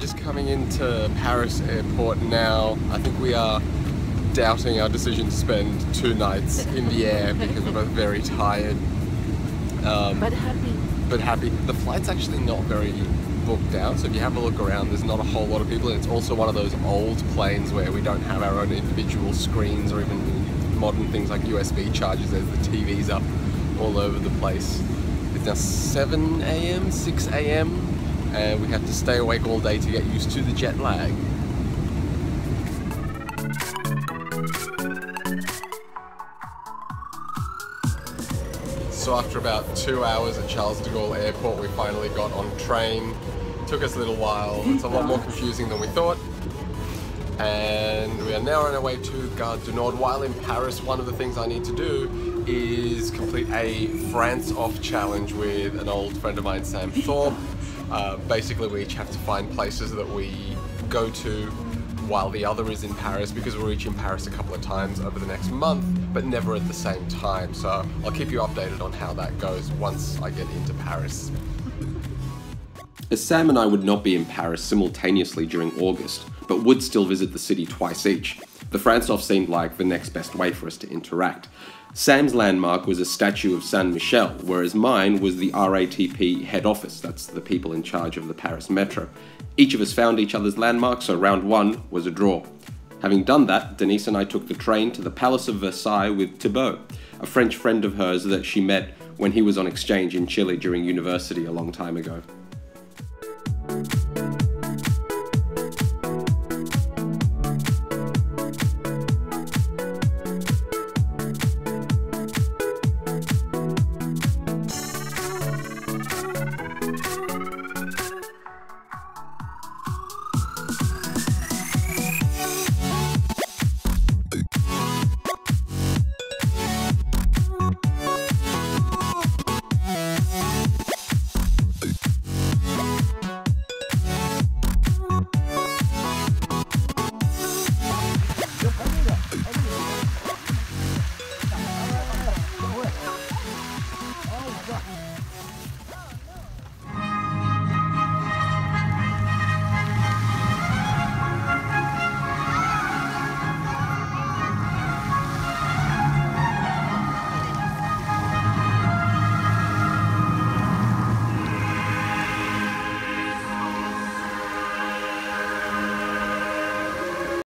just coming into Paris airport now. I think we are doubting our decision to spend two nights in the air because we're both very tired. Um, but happy. But happy. The flight's actually not very booked out, so if you have a look around, there's not a whole lot of people. And it's also one of those old planes where we don't have our own individual screens or even modern things like USB chargers. There's the TVs up all over the place. It's now 7 a.m., 6 a.m., and we have to stay awake all day to get used to the jet lag. So after about two hours at Charles de Gaulle Airport, we finally got on train. Took us a little while. It's a lot more confusing than we thought. And we are now on our way to Gare du Nord. While in Paris, one of the things I need to do is complete a France off challenge with an old friend of mine, Sam Thorpe. Uh, basically, we each have to find places that we go to while the other is in Paris because we're each in Paris a couple of times over the next month, but never at the same time. So I'll keep you updated on how that goes once I get into Paris. As Sam and I would not be in Paris simultaneously during August, but would still visit the city twice each, the France off seemed like the next best way for us to interact. Sam's landmark was a statue of Saint Michel, whereas mine was the RATP head office, that's the people in charge of the Paris Metro. Each of us found each other's landmark, so round one was a draw. Having done that, Denise and I took the train to the Palace of Versailles with Thibaut, a French friend of hers that she met when he was on exchange in Chile during university a long time ago.